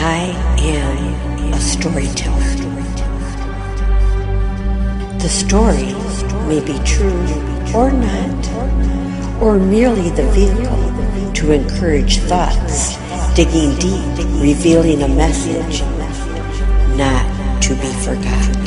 I am a storyteller. The story may be true or not, or merely the vehicle to encourage thoughts, digging deep, revealing a message not to be forgotten.